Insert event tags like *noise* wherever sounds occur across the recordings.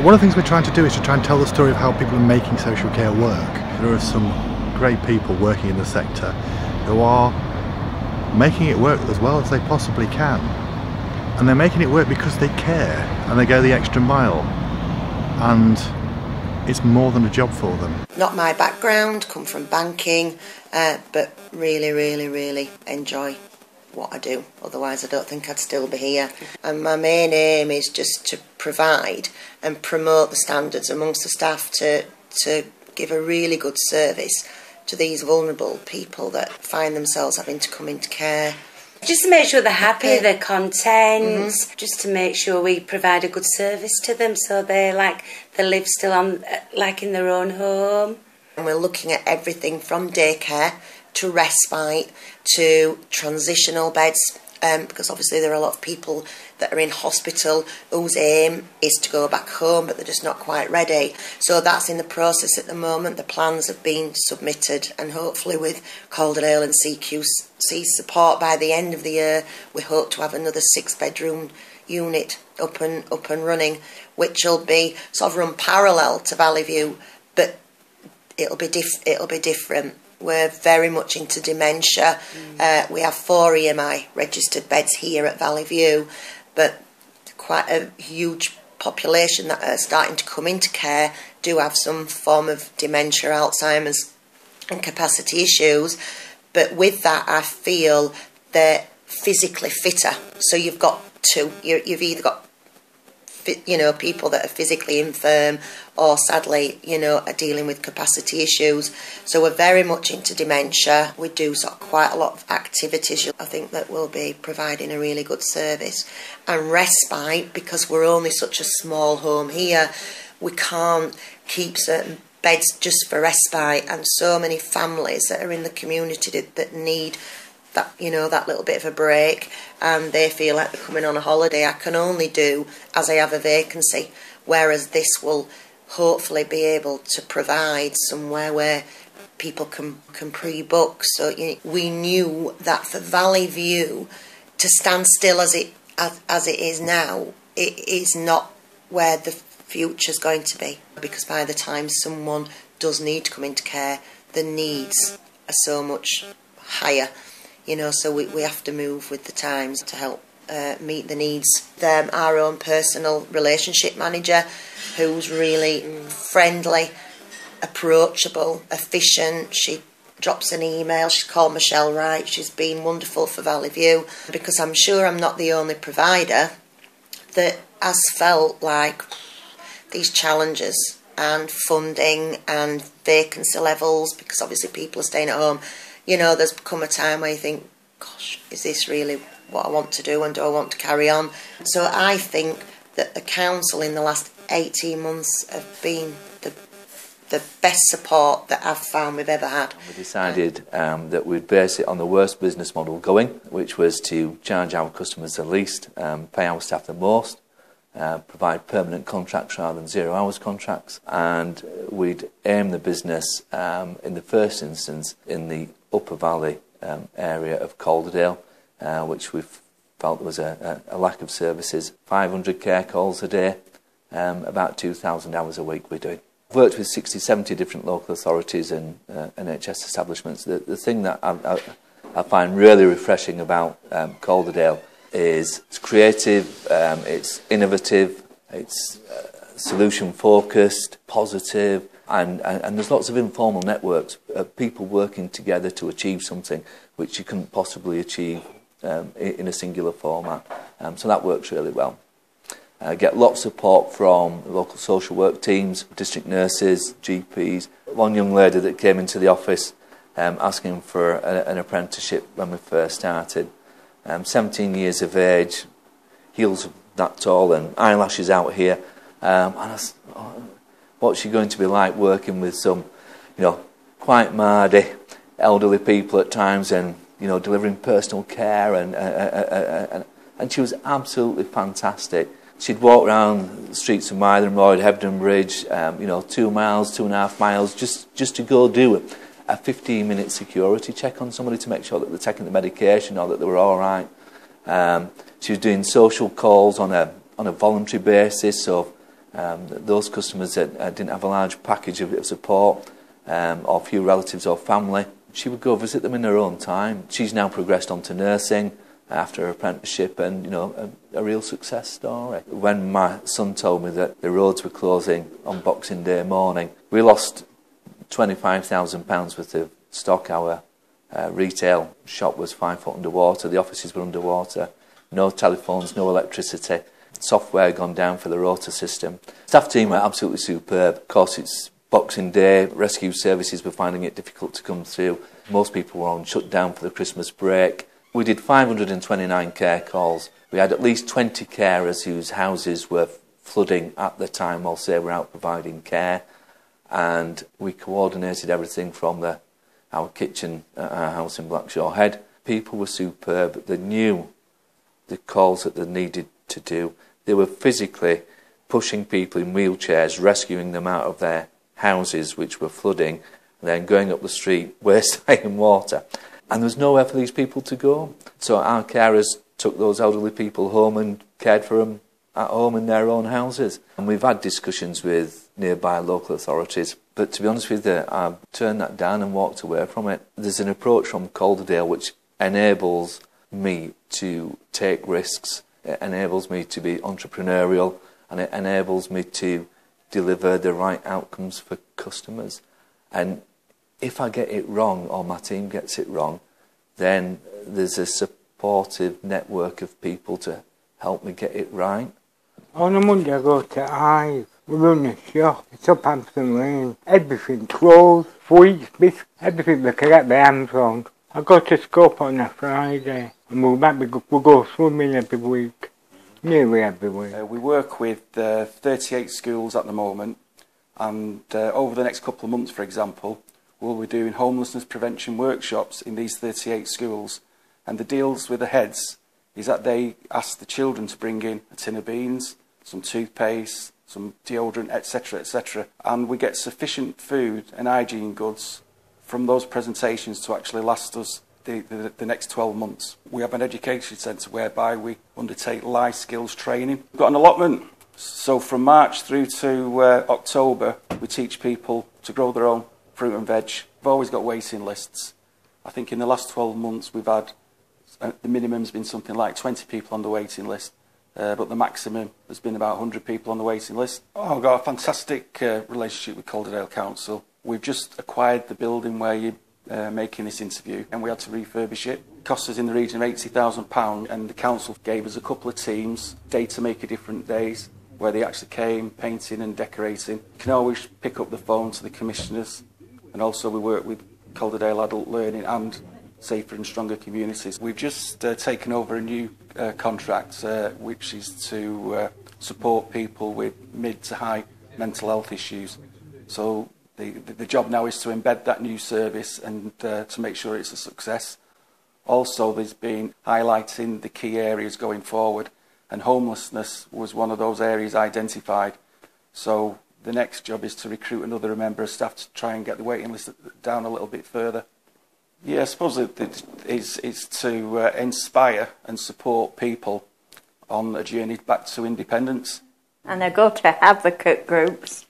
One of the things we're trying to do is to try and tell the story of how people are making social care work. There are some great people working in the sector who are making it work as well as they possibly can. And they're making it work because they care and they go the extra mile. And it's more than a job for them. Not my background, come from banking, uh, but really, really, really enjoy what I do. Otherwise, I don't think I'd still be here. And my main aim is just to provide and promote the standards amongst the staff to to give a really good service to these vulnerable people that find themselves having to come into care. Just to make sure they're happy, they're content, mm-hmm. just to make sure we provide a good service to them so they like they live still on like in their own home. And we're looking at everything from daycare to respite to transitional beds um, because obviously there are a lot of people that are in hospital whose aim is to go back home but they're just not quite ready. So that's in the process at the moment. The plans have been submitted and hopefully with Calderdale and CQC support by the end of the year we hope to have another six bedroom unit up and up and running which will be sort of run parallel to Valley View but it'll be diff- it'll be different we're very much into dementia. Mm. Uh, we have four EMI registered beds here at Valley View, but quite a huge population that are starting to come into care do have some form of dementia, Alzheimer's, and capacity issues. But with that, I feel they're physically fitter. So you've got two. You've either got you know, people that are physically infirm or sadly, you know, are dealing with capacity issues. So we're very much into dementia. We do sort of quite a lot of activities. I think that will be providing a really good service. And respite, because we're only such a small home here, we can't keep certain beds just for respite and so many families that are in the community that, need that you know that little bit of a break and they feel like they're coming on a holiday I can only do as I have a vacancy. Whereas this will hopefully be able to provide somewhere where people can can pre-book. So you we knew that for Valley View to stand still as it as, as it is now it is not where the future's going to be. Because by the time someone does need to come into care the needs are so much higher you know, so we, we have to move with the times to help uh, meet the needs. Them, our own personal relationship manager, who's really friendly, approachable, efficient. She drops an email. She's called Michelle Wright. She's been wonderful for Valley View because I'm sure I'm not the only provider that has felt like these challenges and funding and vacancy levels because obviously people are staying at home you know, there's come a time where you think, gosh, is this really what I want to do and do I want to carry on? So I think that the council in the last 18 months have been the the best support that I've found we've ever had. We decided um, that we'd base it on the worst business model going, which was to charge our customers the least, um, pay our staff the most, uh, provide permanent contracts rather than zero hours contracts, and we'd aim the business um, in the first instance in the Upper Valley um, area of Calderdale, uh, which we felt there was a, a, lack of services. 500 care calls a day, um, about 2,000 hours a week we're doing. I've worked with 60, 70 different local authorities and uh, NHS establishments. The, the thing that I, I, I, find really refreshing about um, Calderdale is it's creative, um, it's innovative, it's uh, solution focused, positive, and, and, and there's lots of informal networks, of people working together to achieve something which you couldn't possibly achieve um, in, in a singular format. Um, so that works really well. Uh, get lots of support from local social work teams, district nurses, GPs. One young lady that came into the office um, asking for a, an apprenticeship when we first started. Um, 17 years of age, heels that tall and eyelashes out here. Um, and I, oh, what's she going to be like working with some, you know, quite mardy elderly people at times and, you know, delivering personal care and, uh, uh, uh, and, she was absolutely fantastic. She'd walk around the streets of Mytholmroyd, Hebden Bridge, um, you know, two miles, two and a half miles, just, just to go do it. A 15 minute security check on somebody to make sure that they're taking the medication or that they were all right. Um, she was doing social calls on a, on a voluntary basis, so Um, those customers that uh, didn't have a large package of, support um, or few relatives or family, she would go visit them in her own time. She's now progressed on to nursing after her apprenticeship and, you know, a, a real success story. When my son told me that the roads were closing on Boxing Day morning, we lost £25,000 worth of stock. Our uh, retail shop was five foot underwater, the offices were underwater, no telephones, no electricity, software gone down for the rota system. Staff team were absolutely superb. Of course, it's Boxing Day, rescue services were finding it difficult to come through. Most people were on shutdown for the Christmas break. We did 529 care calls. We had at least 20 carers whose houses were flooding at the time whilst they were out providing care. And we coordinated everything from the, our kitchen at our house in Blackshaw Head. People were superb. They knew the calls that they needed to do. They were physically pushing people in wheelchairs, rescuing them out of their houses which were flooding, and then going up the street *laughs* waist high in water and there was nowhere for these people to go. So our carers took those elderly people home and cared for them at home in their own houses. And we've had discussions with nearby local authorities, but to be honest with you, I've turned that down and walked away from it. There's an approach from Calderdale which enables me to take risks, it enables me to be entrepreneurial, and it enables me to deliver the right outcomes for customers. And if I get it wrong or my team gets it wrong, then there's a supportive network of people to help me get it right. On a Monday I go to Ives. We run a shop. It's up Hampton Lane. Everything clothes, sweets, biscuits, everything they can get their hands on. I go to Scope on a Friday and we back, we go, we go swimming every week. Nearly every week. Uh, we work with uh, 38 schools at the moment and uh, over the next couple of months, for example, we'll be doing homelessness prevention workshops in these 38 schools. And the deals with the heads is that they ask the children to bring in a tin of beans, some toothpaste, some deodorant, etc., etc. And we get sufficient food and hygiene goods from those presentations to actually last us the, the, the next 12 months. We have an education centre whereby we undertake life skills training. We've got an allotment. So from March through to uh, October, we teach people to grow their own fruit and veg. We've always got waiting lists. I think in the last 12 months we've had, uh, the minimum's been something like 20 people on the waiting list, Uh, but the maximum has been about 100 people on the waiting list. Oh, we've got a fantastic uh, relationship with Calderdale Council. We've just acquired the building where you're uh, making this interview and we had to refurbish it. it cost us in the region of £80,000 and the council gave us a couple of teams, day to make a different days, where they actually came painting and decorating. You can always pick up the phone to the commissioners and also we work with Calderdale Adult Learning and Safer and Stronger Communities. We've just uh, taken over a new uh, contract uh, which is to uh, support people with mid to high mental health issues. So the, the job now is to embed that new service and uh, to make sure it's a success. Also, there's been highlighting the key areas going forward, and homelessness was one of those areas identified. So the next job is to recruit another member of staff to try and get the waiting list down a little bit further. Yeah, I suppose it, it is it's to uh, inspire and support people on a journey back to independence. And I go to advocate groups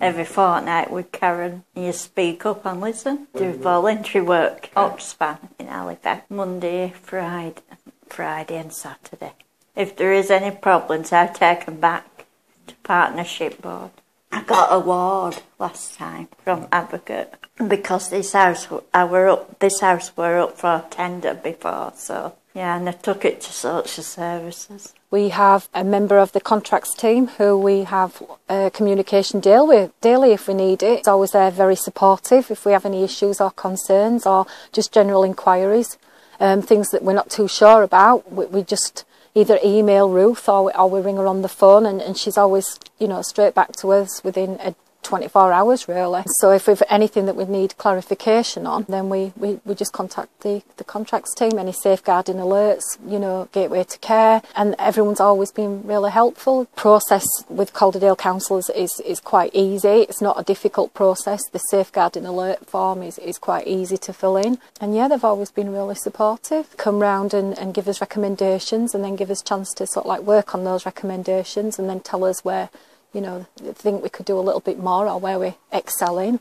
every fortnight with Karen. You speak up and listen. Do voluntary work. Oxfam in Halifax, Monday, Friday, Friday and Saturday. If there is any problems, I take them back to partnership board. I got a award last time from Advocate because this house I were up this house were up for tender before, so yeah, and I took it to social services. We have a member of the contracts team who we have a communication deal with daily if we need it. It's always there, very supportive if we have any issues or concerns or just general inquiries, um, things that we're not too sure about. We, we just either email Ruth or, or we ring her on the phone and, and she's always, you know, straight back to us within a 24 hours really. So if we've anything that we need clarification on, then we, we, we just contact the, the contracts team, any safeguarding alerts, you know, gateway to care, and everyone's always been really helpful. Process with Calderdale Council is, is, is quite easy. It's not a difficult process. The safeguarding alert form is, is quite easy to fill in. And yeah, they've always been really supportive. Come round and, and give us recommendations and then give us chance to sort of like work on those recommendations and then tell us where you know, think we could do a little bit more or where we're excelling.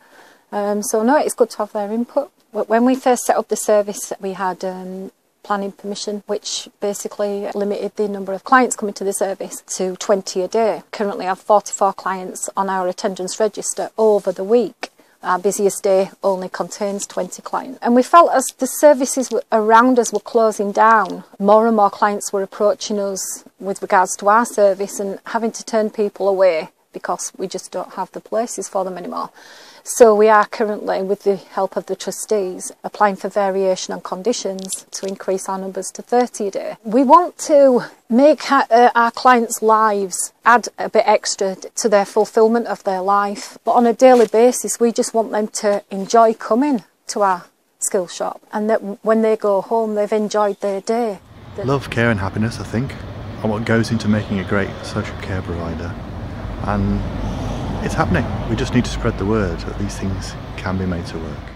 Um, so no, it's good to have their input. When we first set up the service, we had um, planning permission, which basically limited the number of clients coming to the service to 20 a day. Currently, I have 44 clients on our attendance register over the week. Our busiest day only contains 20 clients. And we felt as the services around us were closing down, more and more clients were approaching us with regards to our service and having to turn people away because we just don't have the places for them anymore. So we are currently, with the help of the trustees, applying for variation on conditions to increase our numbers to 30 a day. We want to make our, uh, our clients' lives add a bit extra to their fulfilment of their life, but on a daily basis, we just want them to enjoy coming to our skill shop and that when they go home, they've enjoyed their day. Love, care, and happiness, I think, are what goes into making a great social care provider. And it's happening. We just need to spread the word that these things can be made to work.